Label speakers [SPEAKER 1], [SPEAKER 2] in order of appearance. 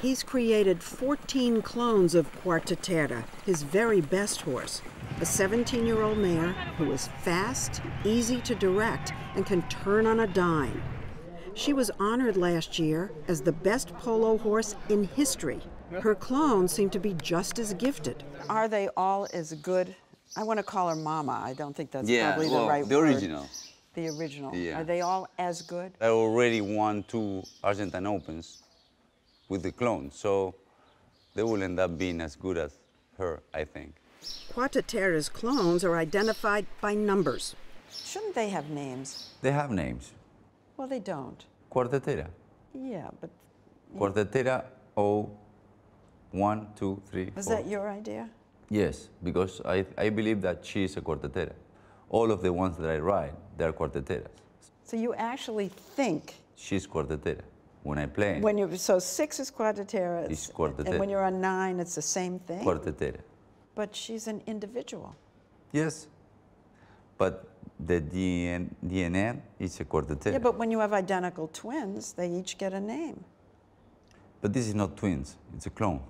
[SPEAKER 1] He's created 14 clones of Cuartetera, his very best horse, a 17 year old mare who is fast, easy to direct, and can turn on a dime. She was honored last year as the best polo horse in history. Her clones seem to be just as gifted.
[SPEAKER 2] Are they all as good? I want to call her Mama. I don't think that's
[SPEAKER 3] Yeah,
[SPEAKER 2] probably
[SPEAKER 3] well,
[SPEAKER 2] the right
[SPEAKER 3] the
[SPEAKER 2] word.
[SPEAKER 3] original.
[SPEAKER 2] The original.
[SPEAKER 3] Yeah.
[SPEAKER 2] Are they all as good?
[SPEAKER 3] I already won two Argentine Opens with the clone, so they will end up being as good as her, I think.
[SPEAKER 1] Cuartetera's clones are identified by numbers.
[SPEAKER 2] Shouldn't they have names?
[SPEAKER 4] They have names.
[SPEAKER 2] Well, they don't.
[SPEAKER 4] Cuartetera.
[SPEAKER 2] Yeah, but
[SPEAKER 4] Cuartetera O, one, two, three,
[SPEAKER 2] was
[SPEAKER 4] four.
[SPEAKER 2] that your idea?
[SPEAKER 4] Yes, because I, I believe that she is a cuartetera. All of the ones that I ride, they're cuarteteras.
[SPEAKER 2] So you actually think
[SPEAKER 4] She's cuartetera. When I play,
[SPEAKER 2] when you so six is quadratera,
[SPEAKER 4] It's
[SPEAKER 2] and when you're on nine, it's the same thing.
[SPEAKER 4] cuartetera.
[SPEAKER 2] But she's an individual.
[SPEAKER 4] Yes. But the DN, DNN is a cuartetera.
[SPEAKER 2] Yeah, but when you have identical twins, they each get a name.
[SPEAKER 4] but this is not twins, it's a clone.